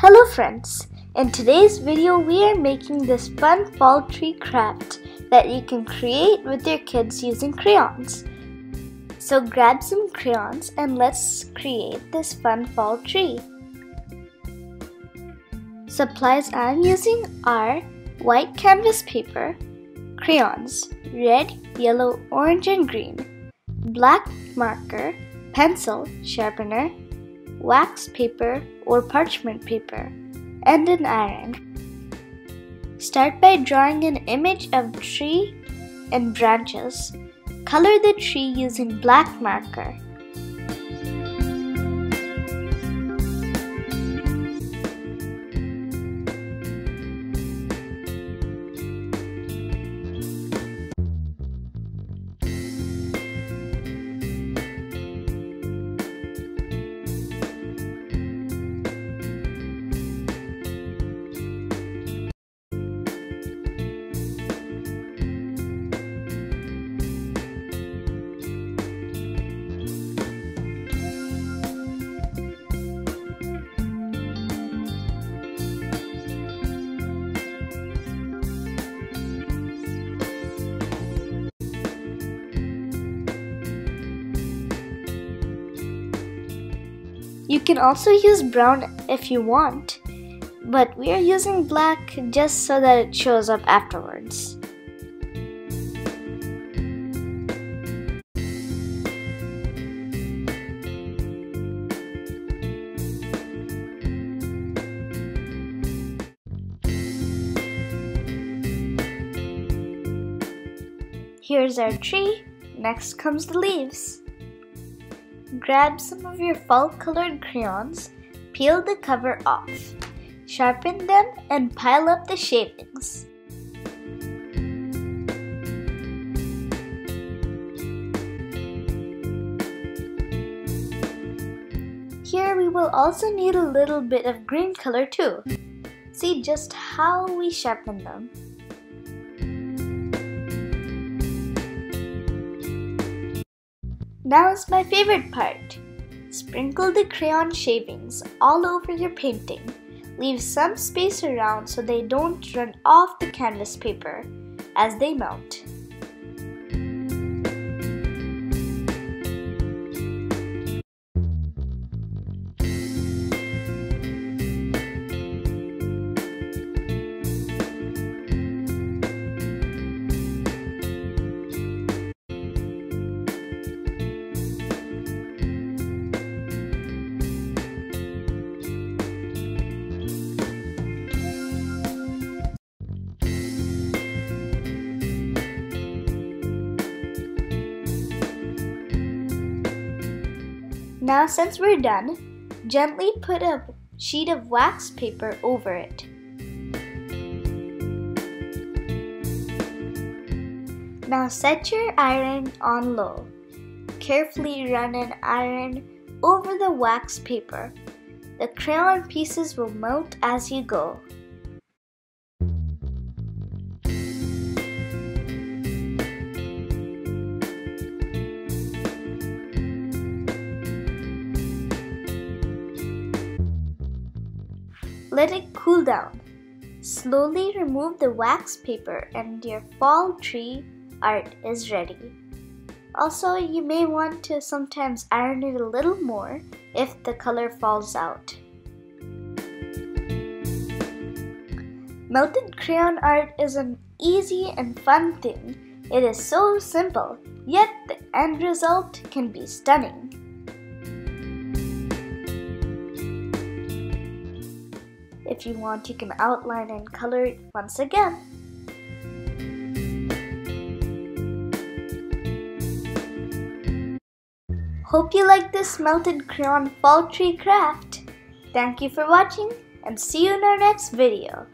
Hello friends! In today's video we are making this fun fall tree craft that you can create with your kids using crayons. So grab some crayons and let's create this fun fall tree. Supplies I'm using are white canvas paper, crayons, red, yellow, orange and green, black marker, pencil, sharpener, wax paper or parchment paper, and an iron. Start by drawing an image of tree and branches. Color the tree using black marker. You can also use brown if you want, but we are using black just so that it shows up afterwards. Here's our tree, next comes the leaves. Grab some of your fall colored crayons, peel the cover off, sharpen them, and pile up the shavings. Here we will also need a little bit of green color too. See just how we sharpen them. Now is my favorite part. Sprinkle the crayon shavings all over your painting. Leave some space around so they don't run off the canvas paper as they melt. Now since we're done, gently put a sheet of wax paper over it. Now set your iron on low. Carefully run an iron over the wax paper. The crayon pieces will melt as you go. Let it cool down. Slowly remove the wax paper and your fall tree art is ready. Also, you may want to sometimes iron it a little more if the color falls out. Melted crayon art is an easy and fun thing. It is so simple, yet the end result can be stunning. If you want, you can outline and color it once again. Hope you like this melted crayon fall tree craft. Thank you for watching and see you in our next video.